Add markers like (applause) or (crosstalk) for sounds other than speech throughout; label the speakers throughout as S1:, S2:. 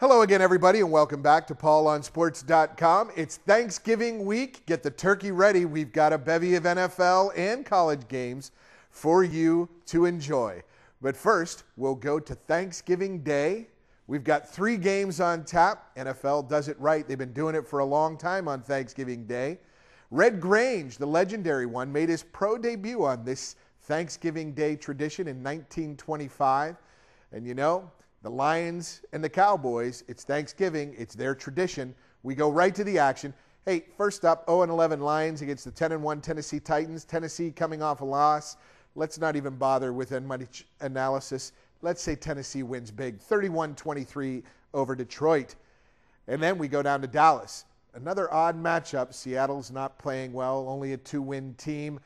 S1: Hello again, everybody, and welcome back to PaulOnSports.com. It's Thanksgiving week. Get the turkey ready. We've got a bevy of NFL and college games for you to enjoy. But first, we'll go to Thanksgiving Day. We've got three games on tap. NFL does it right. They've been doing it for a long time on Thanksgiving Day. Red Grange, the legendary one, made his pro debut on this Thanksgiving Day tradition in 1925. And you know, the Lions and the Cowboys, it's Thanksgiving, it's their tradition. We go right to the action. Hey, first up, 0 11 Lions against the 10 1 Tennessee Titans. Tennessee coming off a loss. Let's not even bother with much analysis. Let's say Tennessee wins big 31 23 over Detroit. And then we go down to Dallas. Another odd matchup. Seattle's not playing well, only a two win team.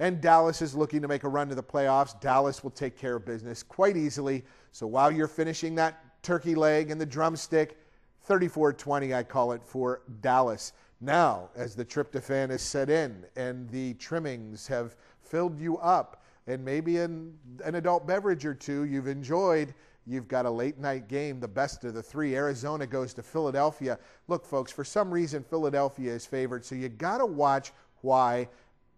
S1: And Dallas is looking to make a run to the playoffs. Dallas will take care of business quite easily. So while you're finishing that turkey leg and the drumstick, 34 20, I call it for Dallas. Now, as the tryptophan is set in and the trimmings have filled you up, and maybe an, an adult beverage or two you've enjoyed, you've got a late night game, the best of the three. Arizona goes to Philadelphia. Look, folks, for some reason, Philadelphia is favored, so you got to watch why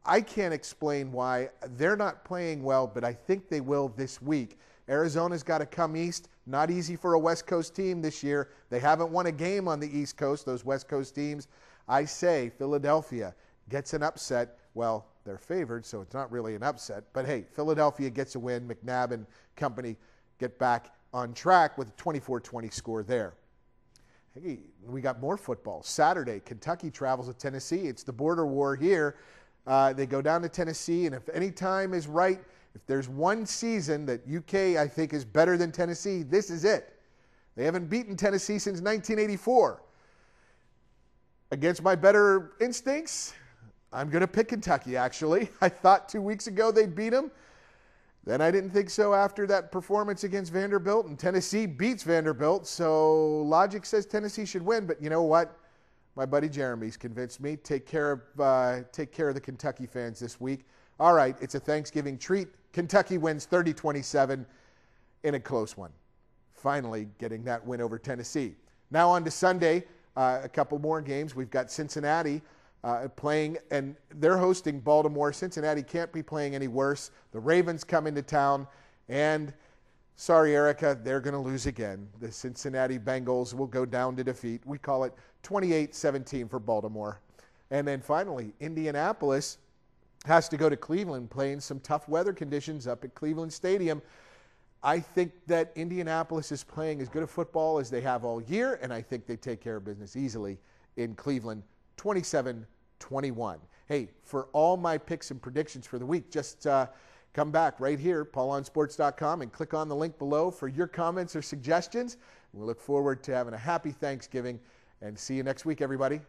S1: I can't explain why they're not playing well, but I think they will this week. Arizona's got to come east. Not easy for a West Coast team this year. They haven't won a game on the East Coast, those West Coast teams. I say Philadelphia gets an upset. Well, they're favored, so it's not really an upset. But hey, Philadelphia gets a win. McNabb and company get back on track with a 24 20 score there. Hey, we got more football. Saturday, Kentucky travels to Tennessee. It's the border war here. Uh, they go down to Tennessee, and if any time is right, if there's one season that UK I think is better than Tennessee, this is it. They haven't beaten Tennessee since 1984. Against my better instincts, I'm going to pick Kentucky, actually. (laughs) I thought two weeks ago they'd beat them. Then I didn't think so after that performance against Vanderbilt, and Tennessee beats Vanderbilt. So logic says Tennessee should win, but you know what? My buddy Jeremy's convinced me. Take care of uh, take care of the Kentucky fans this week. All right, it's a Thanksgiving treat. Kentucky wins 30-27 in a close one. Finally, getting that win over Tennessee. Now on to Sunday, uh, a couple more games. We've got Cincinnati uh, playing, and they're hosting Baltimore. Cincinnati can't be playing any worse. The Ravens come into town, and Sorry, Erica, they're going to lose again. The Cincinnati Bengals will go down to defeat. We call it 28 17 for Baltimore. And then finally, Indianapolis has to go to Cleveland, playing some tough weather conditions up at Cleveland Stadium. I think that Indianapolis is playing as good a football as they have all year, and I think they take care of business easily in Cleveland 27 21. Hey, for all my picks and predictions for the week, just. Uh, come back right here, paulonsports.com, and click on the link below for your comments or suggestions. We look forward to having a happy Thanksgiving and see you next week, everybody.